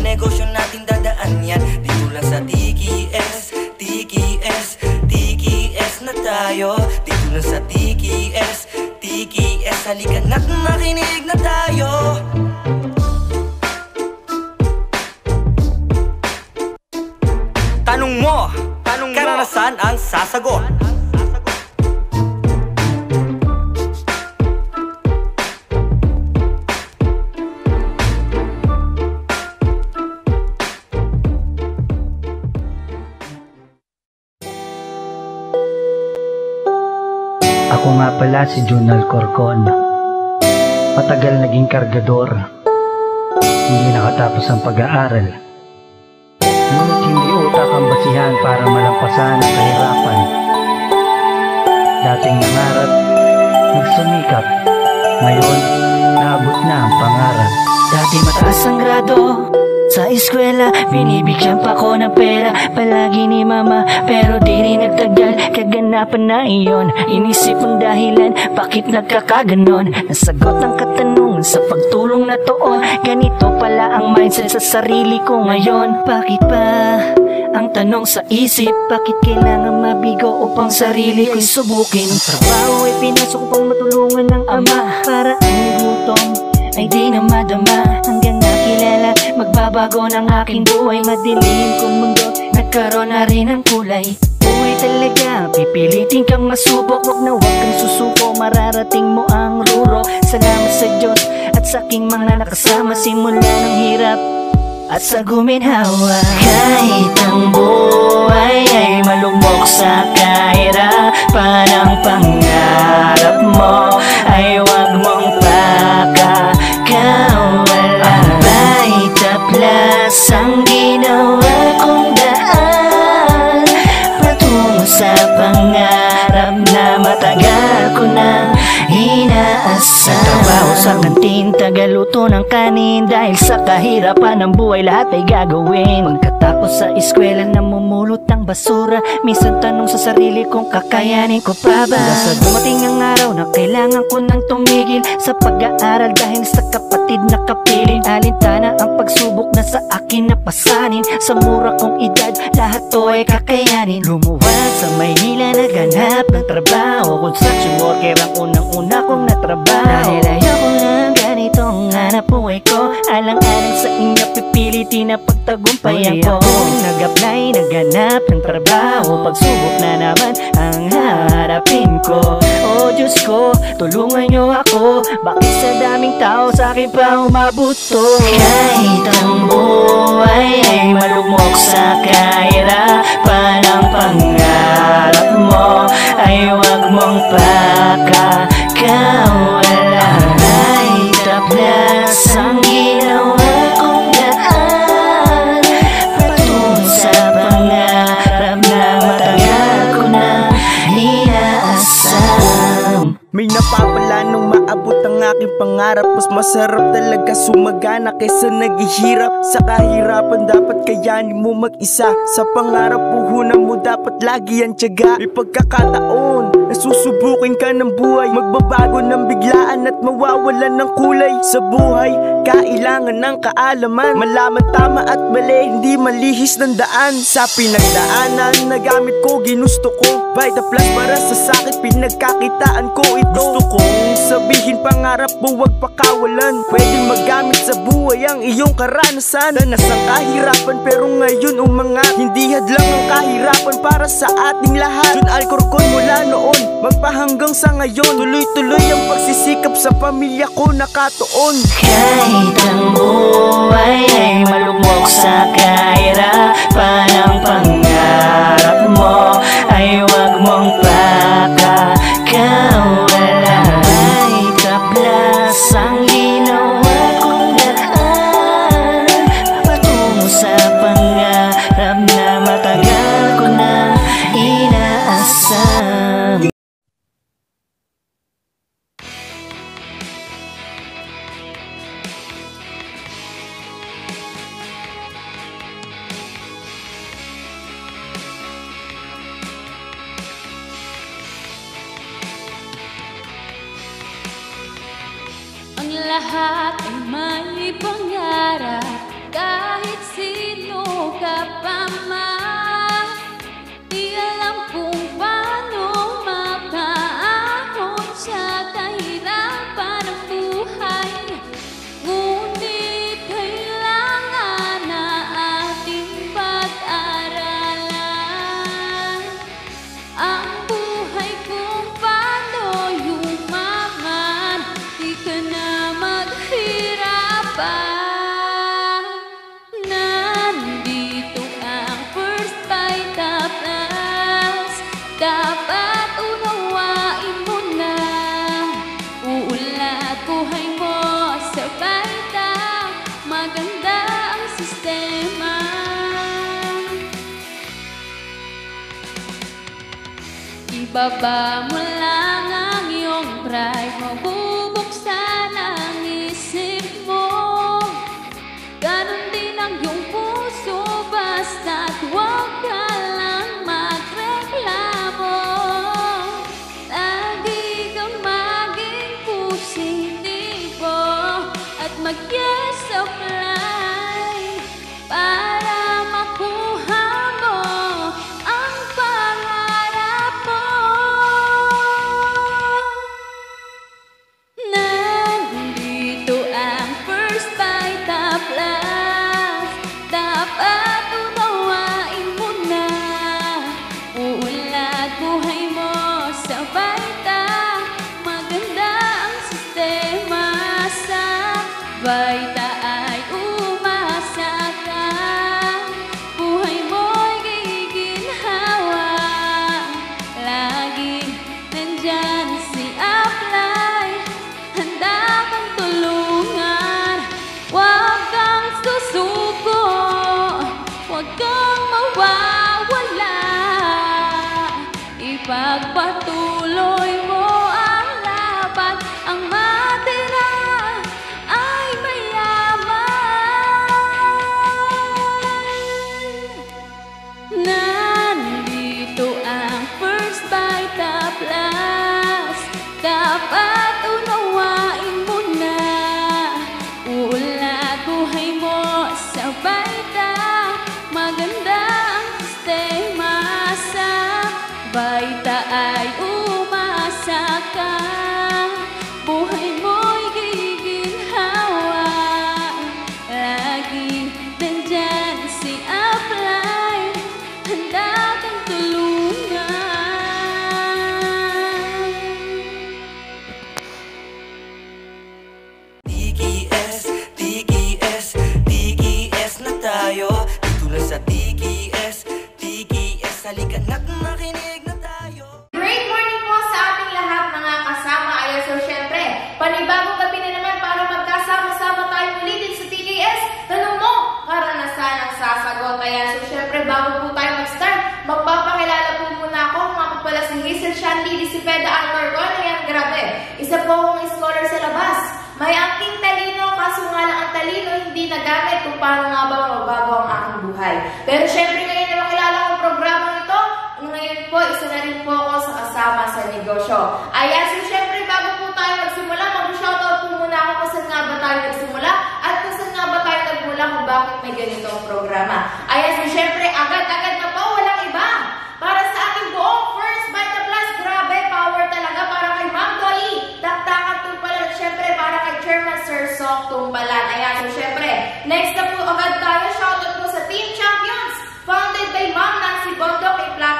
sa negosyo natin dadaan yan. Dito lang sa TKS, TKS, TKS na tayo. Dito lang sa TKS, TKS Halika na't makinig na tayo. Tanong mo, tanong karanasan ang sasagot pala si Junal Corcon. Matagal naging kargador. Hindi nakatapos ang pag-aaral. Ngunit hindi utak ang basihan para malampasan ang kahirapan. Dating nangarap, nagsumikap. Ngayon, naabot na ang pangarap. Dati mataas ang grado sa eskwela Binibigyan pa ko ng pera. Palagi ni mama Pero di rin nagtagal. Kaganapan na iyon Inisip ang dahilan Bakit nagkakaganon. Nasagot ang katanungan Sa pagtulong na toon Ganito pala ang mindset sa sarili ko ngayon. Bakit ba? Ang tanong sa isip Bakit kailangan mabigo upang sarili ko'y subukin? Trabaho ay pinasok upang matulungan ng ama. Para ang gutom ay di na madama. Hanggang nakilala Magbabago ng aking buhay Madilim kong mundo. Nagkaroon na rin ng kulay. Buhay talaga Pipilitin kang masubok. Huwag na huwag kang susuko Mararating mo ang ruro. Salamat sa Diyos At sa aking mga nakasama. Simula ng hirap at sa guminhawa. Kahit ang buhay ay malumok sa kahirapan Ang pangarap mo ay wag plus ang ginawa kong daan. Patungo sa pangarap na matagal ko nang Trabaho sa kantin, tagaluto ng kanin. Dahil sa kahirapan ng buhay lahat ay gagawin. Pagkatapos sa eskwela namumulot ng basura. Minsan tanong sa sarili kung kakayanin ko pa ba? Sa dumating ang araw na kailangan ko nang tumigil Sa pag-aaral. Dahil sa kapatid na kapiling Alintana ang pagsubok na sa akin napasanin Sa mura kong edad, lahat to ay kakayanin. Lumuwag sa Maynila, naghanap ng trabaho. Construction worker ang unang-una kong natrabaho. Dahil ng hanap buhay ko. Alang-alang sa inyo pipilitin na pagtagumpayan ko Nag-apply, naghanap ng trabaho. Pagsubok na naman ang harapin ko. Oh Diyos ko, tulungan niyo ako. Bakit sa daming tao sa akin pa umabot to? Kahit ang buhay ay malumok sa kahirapan Ang pangarap mo. Ay wag mong pakakawalan aking pangarap Mas masarap talaga sumagana kaysa naghihirap. Sa kahirapan dapat kayanin mo mag-isa. Sa pangarap puhunan mo dapat lagi ang tiyaga. May pagkakataon Nasusubukin ka ng buhay. Magbabago ng biglaan at mawawalan ng kulay. Sa buhay, kailangan ng kaalaman. Malaman tama at mali, hindi malihis ng daan. Sa pinagdaanan na gamit ko, ginusto ko. Vita Plus para sa sakit, pinagkakitaan ko ito. Gusto kong sabihin pangarap mo, wag pakawalan. Pwedeng magamit sa buhay ang iyong karanasan. Na nasang kahirapan pero ngayon umangat. Hindi hadlang ang kahirapan para sa ating lahat. Jun Alcorcon mula noon, magpahanggang sa ngayon Tuloy-tuloy ang pagsisikap sa pamilya ko nakatuon Kahit ang buhay ay malugmok sa kahirapan Ang Ibaba mo lang ang iyong pride Mabubuksan ang isip mo. Ganon din ang iyong puso Basta't huwag na rin po ako sa kasama sa negosyo. Ayan, so syempre bago po tayo magsimula, mag-shoutout po muna ako kung saan nga ba tayo nagsimula at kung saan nga ba tayo nagmula kung bakit may ganitong programa. Ayan, so syempre, agad-agad na po, walang iba. Para sa ating buong First Vita Plus, grabe, power talaga para kay Ma'am Dolly. Taktakan tumpalan, syempre para kay Chairman Sir Sok tumpalan. Ayan, so syempre, next na po agad tayo, shoutout po sa Team Champions. Founded by Ma'am Nancy Bondo kay Platinum Emeritus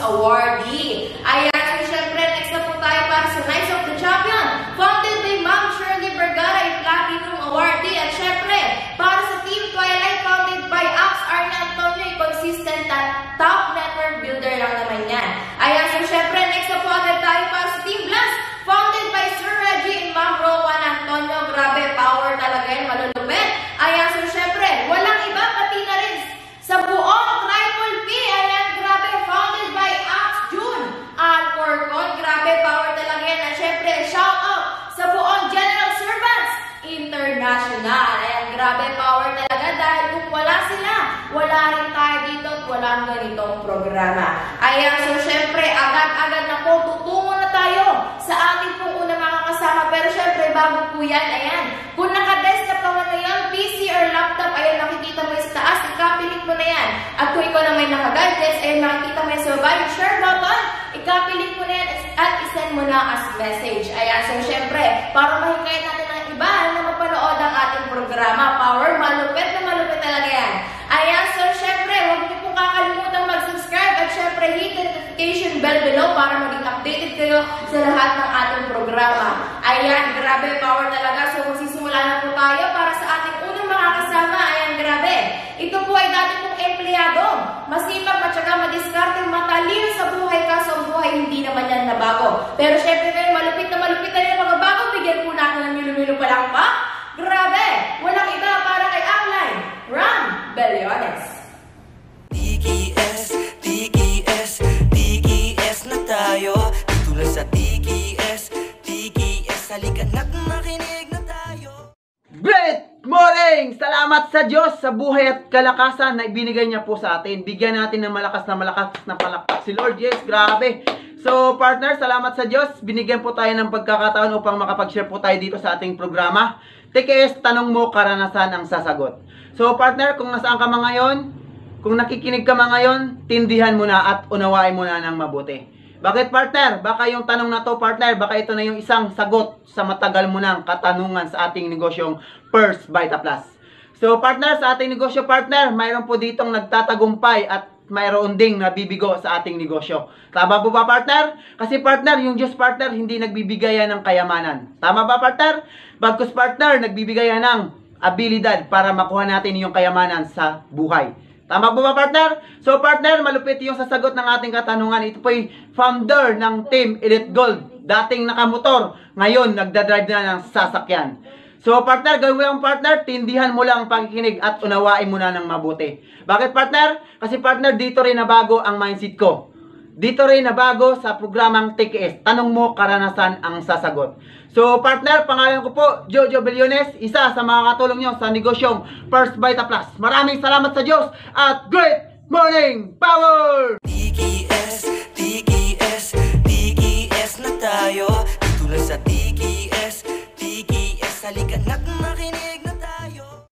Awardee. Ayan, so syempre, next na po tayo para sa Knights of the Champion. Founded by Ma'am Shirley Vergara kay Platinum Awardee. At syempre, para sa Team Twilight, founded by Ax Arne Antonio, ay consistent at top network builder lang naman yan. Ayan, so syempre, next na po agad tayo para sa Team Blast. Founded by Sir Reggie and Ma'am Rowan Antonio. Grabe, power talaga yan, malulupit. Ayan, so syempre, walang iba, pati na rin sa buong Triple P. Ayan, grabe, founded by Ax June. Alcorcon, grabe, power talaga yan. At syempre, shout out sa buong General Servants International. Ayan, grabe, power talaga dahil kung wala sila, wala rin tayo walang ganitong programa. Ayan, so syempre, agad-agad na po, tutungo na tayo sa ating pong unang mga kasama. Pero syempre, bago po yan, ayan, kung naka-desktop ka yan, PC or laptop, ayan, nakikita mo sa taas, ikapilit mo na yan. At kung ikaw na may naka-gadgets, ayan, nakikita mo yung yung share button, ikapilit mo na yan at isend mo na as message. Ayan, so syempre, para mahikayat natin ng iba na mapanood ang ating programa. Power, malupit na malupit talaga yan. Ayan, so syempre, huwag niyo pong kakalimutan mag-subscribe at syempre hit the notification bell below para maging kayo sa lahat ng ating programa. Ayan, grabe, power talaga. So magsisimula na po tayo para sa ating unang mga kasama. Ayan, grabe. Ito po ay dati pong empleyado. Masipag, matyaga, madiskarte, matalino sa buhay kaso ang buhay hindi naman yan nabago. Pero syempre ngayon, malupit na malupit na yung mga bago. Bigyan po natin ng milo-milo pa lang pa. Grabe! Walang iba para kay Upline, Ram Bellones. TKS Halika na't makinig na tayo Great morning! Salamat sa Diyos sa buhay at kalakasan na ibinigay niya po sa atin. Bigyan natin ng malakas na malakas na palakpak si Lord. Yes, grabe. So, partner, salamat sa Diyos. Binigyan po tayo ng pagkakataon upang makapag-share po tayo dito sa ating programa. TKS, tanong mo, karanasan ang sasagot. So, partner, kung nasaan ka mga ngayon, kung nakikinig ka mga ngayon, tindihan mo na at unawain mo na ng mabuti. Bakit partner? Baka yung tanong na to partner, baka ito na yung isang sagot sa matagal mo ng katanungan sa ating negosyong First Vita Plus. So partner, sa ating negosyo partner, mayroon po ditong nagtatagumpay at mayroon ding nabibigo sa ating negosyo. Tama po ba partner? Kasi partner, yung Diyos partner, hindi nagbibigay yan ng kayamanan. Tama ba partner? Bagkus partner, nagbibigay yan ng abilidad para makuha natin yung kayamanan sa buhay. Tama po ba, partner? So, partner, malupit yung sasagot ng ating katanungan. Ito po yung founder ng Team Elite Gold. Dating nakamotor, ngayon nagdadrive na ng sasakyan. So, partner, gawin mo yung partner, tindihan mo lang ang pakikinig at unawain mo na ng mabuti. Bakit, partner? Kasi, partner, dito rin nabago ang mindset ko. Dito rin nabago sa programang TKS. Tanong mo, karanasan ang sasagot. So, partner, pangalan ko po, Jojo Bellones, isa sa mga katulong nyo sa negosyong First Vita Plus. Maraming salamat sa Diyos at great morning power! TKS, TKS, TKS na tayo Dito lang sa TKS, TKS Halika na't makinig na tayo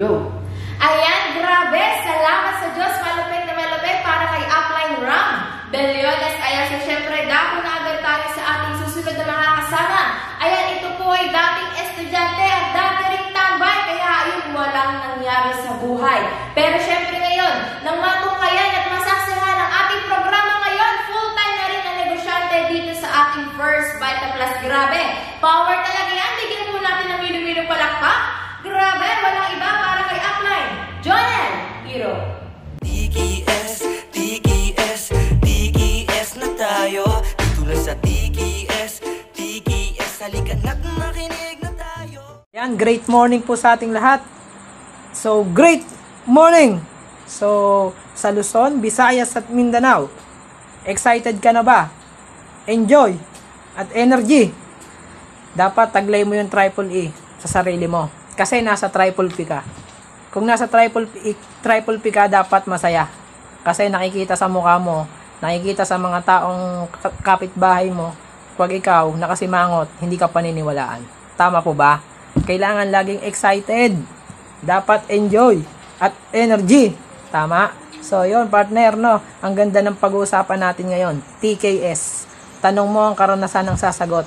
Ayan, grabe! Salamat sa Diyos! Malupit na malupit para kay Upline Ram Bellones. Ayan, so syempre, dako na agad tayo sa ating susunod na mga kasama. Ayan, ito po ay dating estudyante at dati ring tambay, kaya ayun, walang nangyari sa buhay. Pero syempre ngayon, nang matungkayan at masaksihan ang ating programa ngayon, full-time na rin na negosyante dito sa ating First Vita Plus. Grabe! Power talaga yan! Bigyan po natin ng milo-milo palakpak. Grabe! Walang iba para kay Upline. Jonel Hero. TKS Halika na't makinig na tayo Yan, great morning po sa ating lahat. So, great morning! So, sa Luzon, Visayas at Mindanao. Excited ka na ba? enjoy, at energy. Dapat taglay mo yung triple E sa sarili mo. Kasi nasa triple P ka. Kung nasa triple P, triple P ka, dapat masaya. Kasi nakikita sa mukha mo, nakikita sa mga taong ka- kapitbahay mo, pag ikaw nakasimangot, hindi ka paniniwalaan. Tama po ba? Kailangan laging excited. Dapat enjoy at energy. Tama? So, yon partner, no? Ang ganda ng pag-uusapan natin ngayon. TKS. Tanong mo ang karanasan ng sasagot.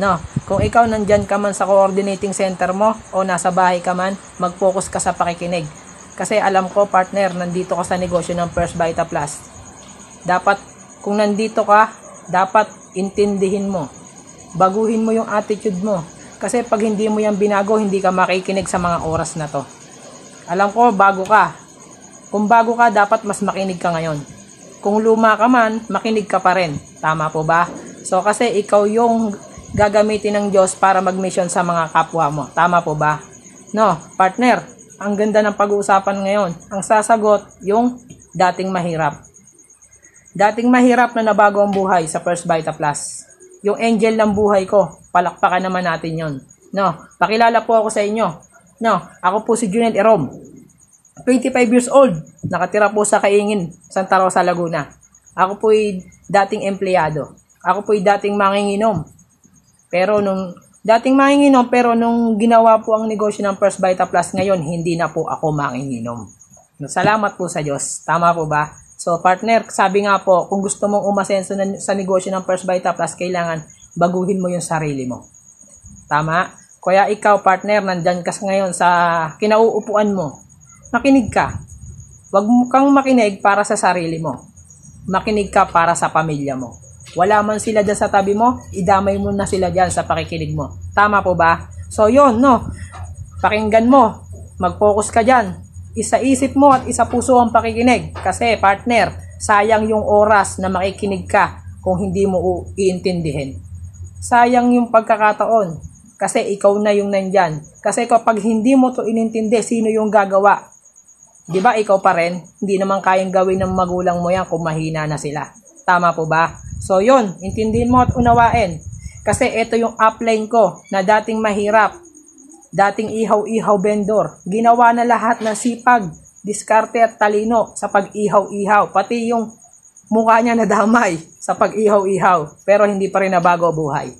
No, kung ikaw nandyan ka man sa coordinating center mo o nasa bahay ka man, mag-focus ka sa pakikinig. Kasi alam ko, partner, nandito ka sa negosyo ng First Vita Plus. Dapat, kung nandito ka, dapat intindihin mo. Baguhin mo yung attitude mo. Kasi pag hindi mo yan binago, hindi ka makikinig sa mga oras na to. Alam ko, bago ka. Kung bago ka, dapat mas makinig ka ngayon. Kung luma ka man, makinig ka pa rin. Tama po ba? So, kasi ikaw yung gagamitin ng Diyos para mag-mission sa mga kapwa mo. Tama po ba? No, partner, ang ganda ng pag-uusapan ngayon. Ang sasagot, yung dating mahirap. Dating mahirap na nabago ang buhay sa First Vita Plus. Yung angel ng buhay ko, palakpakan naman natin yon. No, pakilala po ako sa inyo. No, ako po si Junel Erom. 25 years old, nakatira po sa Kaingin, Santa Rosa, Laguna. Ako po ay dating empleyado. Ako po ay dating manginginom. Pero nung dating manginginom, pero nung ginawa po ang negosyo ng First Vita Plus ngayon, hindi na po ako manginginom. Salamat po sa Diyos. Tama po ba? So, partner, sabi nga po, kung gusto mong umasenso na, sa negosyo ng First Vita Plus, kailangan baguhin mo yung sarili mo. Tama? Kaya ikaw, partner, nandyan ka ngayon sa kinauupuan mo. Makinig ka. Huwag kang makinig para sa sarili mo. Makinig ka para sa pamilya mo. Wala man sila dyan sa tabi mo, idamay mo na sila dyan sa pakikinig mo. Tama po ba? So, yon no? Pakinggan mo. Mag-focus ka dyan. Isa isip mo at isa puso ang pakikinig. Kasi, partner, sayang yung oras na makikinig ka kung hindi mo iintindihin. Sayang yung pagkakataon. Kasi ikaw na yung nandyan. Kasi kapag hindi mo to inintindi, sino yung gagawa? Di ba ikaw pa rin? Hindi naman kayang gawin ng magulang mo yan kung mahina na sila. Tama po ba? So yon, intindihin mo at unawain. Kasi ito yung upline ko na dating mahirap. Dating ihaw-ihaw vendor. Ginawa na lahat ng sipag, diskarte at talino sa pag-ihaw-ihaw. Pati yung mukha niya nadamay sa pag-ihaw-ihaw. Pero hindi pa rin nabago buhay.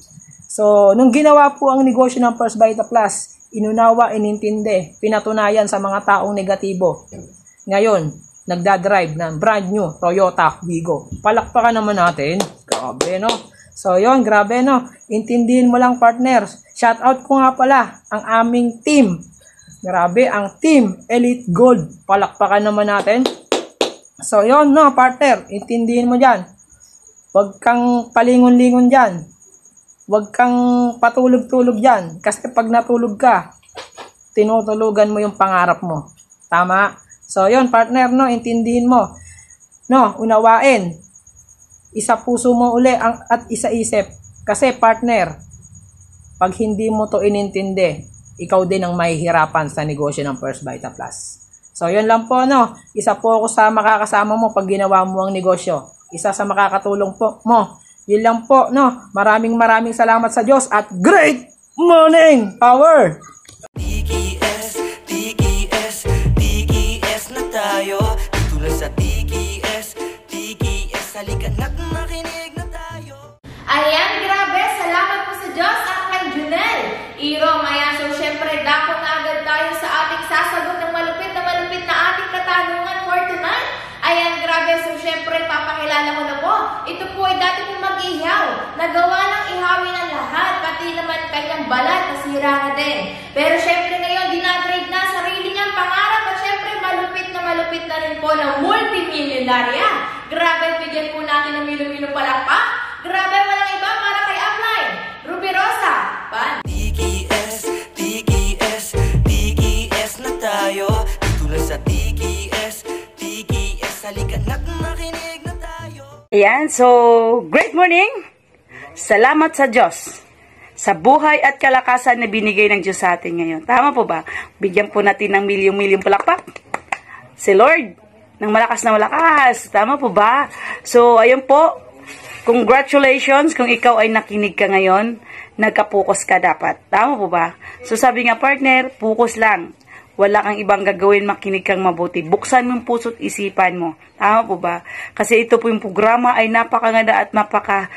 So, nung ginawa po ang negosyo ng First Vita Plus, inunawa, inintindi, pinatunayan sa mga taong negatibo. Ngayon, nagdadrive ng brand new Toyota Wigo. Palakpakan naman natin. Grabe, no? So, yon grabe, no? Intindihin mo lang, partners. Shout out ko nga pala ang aming team. Grabe, ang team Elite Gold. Palakpakan naman natin. So, yon no, partner. Intindihin mo dyan. Huwag kang palingon-lingon dyan. Huwag kang patulog-tulog dyan. Kasi pag natulog ka, tinutulugan mo yung pangarap mo. Tama? So, yon partner, no, intindihin mo. No, unawain. Isa puso mo uli ang, at isa isip. Kasi partner, pag hindi mo to inintindi, ikaw din ang mahihirapan sa negosyo ng First Vita Plus. So, yun lang po, no. Isa po ako sa makakasama mo pag ginawa mo ang negosyo. Isa sa makakatulong po mo. Yun lang po, no. Maraming maraming salamat sa Diyos at great morning power! TKS, TKS, TKS na tayo Dito sa TKS, TKS Halika na't makinig na tayo Ayan, grabe. Salamat po sa Diyos at kay Junel. Iro, Maya. So, syempre, dako na agad tayo sa ating sasagot ng malupit na malupit na ating katanungan for tonight. Ayan, grabe. So, syempre, papakilala ko na po. Ito po ay dati pong mag-ihaw. Nagawa ng ihawin ang lahat. Pati naman kanyang balat, nasira na din. Pero syempre ngayon, dinagrade na sarili niyang pangarap. At syempre, malupit na malupit na rin po ng multimillionarya. Grabe, bigyan po natin ng milo-milo palakpak. Grabe, walang iba para kay Upline. Ruby Rosa, Pan. TKS, TKS, TKS na tayo Dito lang sa TKS, TKS Halika na't makinig na tayo Ayan, so, great morning! Salamat sa Diyos sa buhay at kalakasan na binigay ng Diyos sa atin ngayon. Tama po ba? Bigyan po natin ng milyong-milyong palakpak. Si Lord, ng malakas na malakas. Tama po ba? So, ayun po, Congratulations kung ikaw ay nakinig ka ngayon, nagka-focus ka dapat. Tama po ba? So sabi nga partner, focus lang. Wala kang ibang gagawin, makinig kang mabuti. Buksan mo yung puso't isipan mo. Tama po ba? Kasi ito po yung programa ay napakaganda at napaka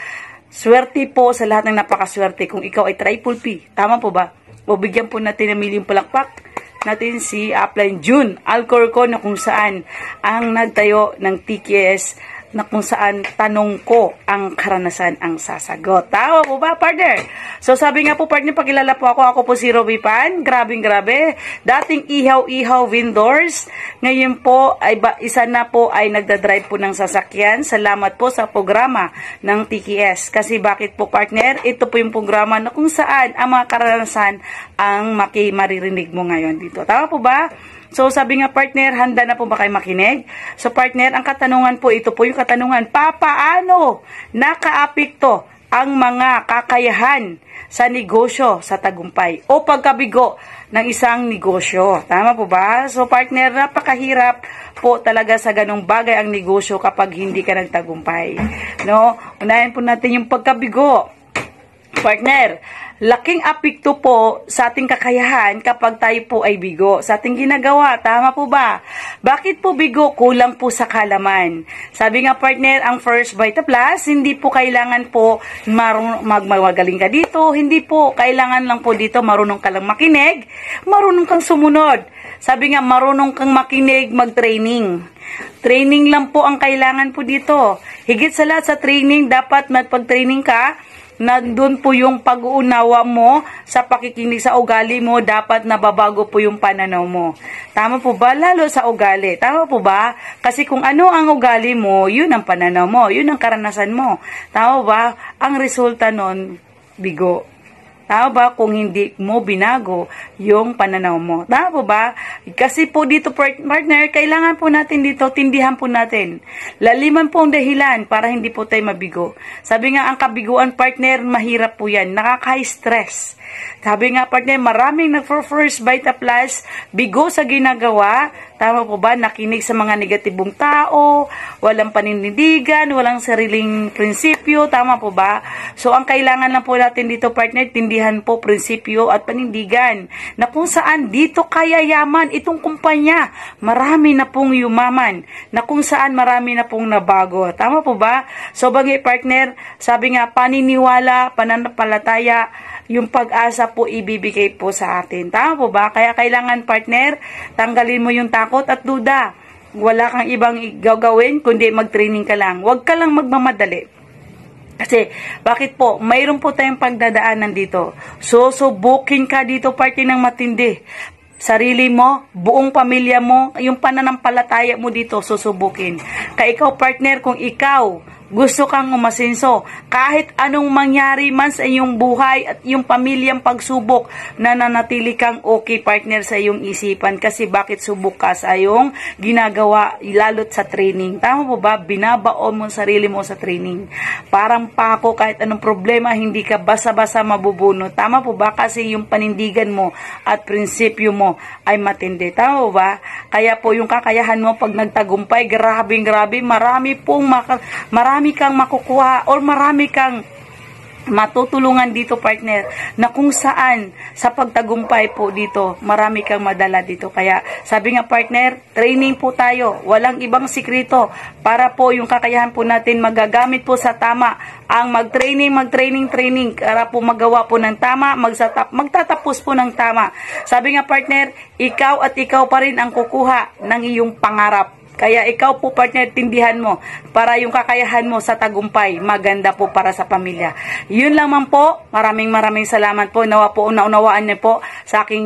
swerte po sa lahat ng napakaswerte kung ikaw ay triple P. Tama po ba? O bigyan po natin ng milyong palakpak natin si Upline June Alcorco na kung saan ang nagtayo ng TKS na kung saan tanong ko ang karanasan ang sasagot. Tama po ba, partner? So, sabi nga po, partner, pagkilala po ako. Ako po si Roby Pan. Grabing grabe. Dating ihaw-ihaw vendors. Ngayon po, ay ba, isa na po ay nagdadrive po ng sasakyan. Salamat po sa programa ng TKS. Kasi bakit po, partner? Ito po yung programa na kung saan ang mga karanasan ang maki mo ngayon dito. Tama po ba? So, sabi nga partner, handa na po ba kayo makinig? So, partner, ang katanungan po, ito po yung katanungan, papaano nakaapekto ang mga kakayahan sa negosyo sa tagumpay o pagkabigo ng isang negosyo. Tama po ba? So, partner, napakahirap po talaga sa ganong bagay ang negosyo kapag hindi ka nagtagumpay. No? Unahin po natin yung pagkabigo. Partner, laking apekto po sa ating kakayahan kapag tayo po ay bigo. Sa ating ginagawa, tama po ba? Bakit po bigo? Kulang po sa kalaman. Sabi nga partner, ang First Vita Plus, hindi po kailangan po marunong, mag magmagaling ka dito. Hindi po, kailangan lang po dito marunong ka lang makinig, marunong kang sumunod. Sabi nga, marunong kang makinig, mag-training. Training lang po ang kailangan po dito. Higit sa lahat sa training, dapat magpag-training ka, nandun po yung pag-uunawa mo sa pakikinig sa ugali mo, dapat nababago po yung pananaw mo. Tama po ba? Lalo sa ugali. Tama po ba? Kasi kung ano ang ugali mo, yun ang pananaw mo, yun ang karanasan mo. Tama ba? Ang resulta nun, bigo. Tama ba kung hindi mo binago yung pananaw mo? Tama ba? Kasi po dito partner, kailangan po natin dito, tindihan po natin. Laliman po ang dahilan para hindi po tayo mabigo. Sabi nga ang kabiguan partner, mahirap po yan. Nakaka-high stress. Sabi nga partner, maraming nag-first Vita Plus, bigo sa ginagawa, tama po ba, nakinig sa mga negatibong tao, walang panindigan, walang sariling prinsipyo, tama po ba? So, ang kailangan lang po natin dito partner, tindihan po prinsipyo at panindigan, na kung saan dito kaya yaman itong kumpanya, marami na pong yumaman, na kung saan marami na pong nabago, tama po ba? So, bagay partner, sabi nga, paniniwala, pananampalataya, yung pag-asa po ibibigay po sa atin. Tama po ba? Kaya kailangan partner, tanggalin mo yung takot at duda. Wala kang ibang gagawin kundi mag-training ka lang. Huwag ka lang magmamadali. Kasi, bakit po? Mayroon po tayong pagdadaanan dito. So, subukin ka dito, party ng matindi. Sarili mo, buong pamilya mo, yung pananampalataya mo dito, susubukin. Kaya ikaw, partner, kung ikaw, gusto kang umasenso. Kahit anong mangyari man sa iyong buhay at iyong pamilyang pagsubok, nananatili kang okay partner sa iyong isipan kasi bakit subok ka sa iyong ginagawa lalot sa training. Tama po ba? Binabaon mo sarili mo sa training. Parang pako kahit anong problema, hindi ka basa-basa mabubuno. Tama po ba? Kasi yung panindigan mo at prinsipyo mo ay matindi. Tama po ba? Kaya po yung kakayahan mo pag nagtagumpay, grabe, grabe, marami pong maka, marami marami kang makukuha or marami kang matutulungan dito partner na kung saan sa pagtagumpay po dito marami kang madala dito. Kaya sabi nga partner training po tayo. Walang ibang sikreto para po yung kakayahan po natin magagamit po sa tama. Ang mag-training mag-training training para po magawa po ng tama magsatap magtatapos po ng tama. Sabi nga partner ikaw at ikaw pa rin ang kukuha ng iyong pangarap kaya ikaw po partner, tindihan mo para yung kakayahan mo sa tagumpay, maganda po para sa pamilya. Yun lamang po, maraming maraming salamat po. Nawa po, naunawaan niyo po sa aking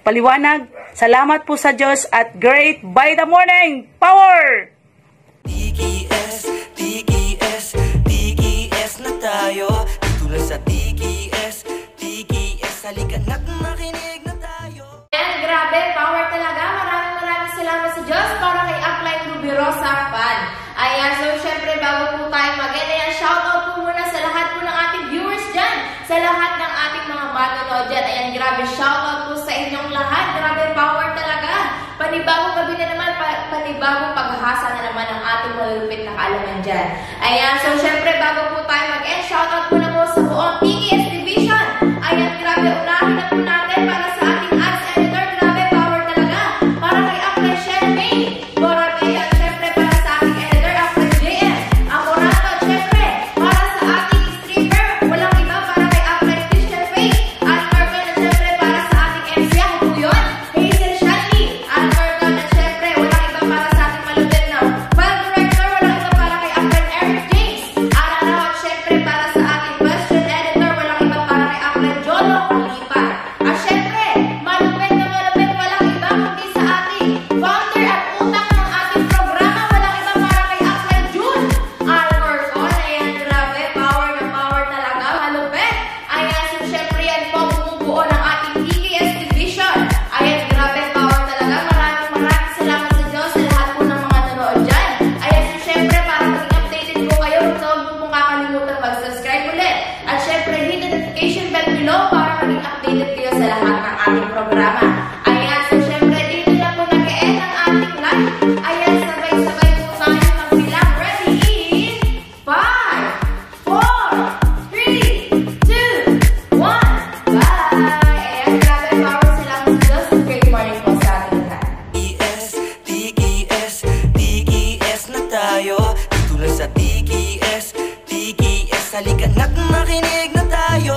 paliwanag. Salamat po sa Diyos at great by the morning power! TKS, TKS, TKS na tayo Dito lang sa TKS, TKS Halika na't makinig na tayo And grabe, power talaga. Maraming maraming salamat sa Diyos para kay Fan. Ayan, so syempre bago po tayo mag-end, ayan, shoutout po muna sa lahat po ng ating viewers dyan. Sa lahat ng ating mga manonood dyan. Ayan, grabe, shoutout po sa inyong lahat. Grabe, power talaga. Panibagong gabi na naman, pa, panibagong paghahasa na naman ng ating malulupit na kaalaman dyan. Ayan, so syempre bago po tayo mag-end, shoutout po na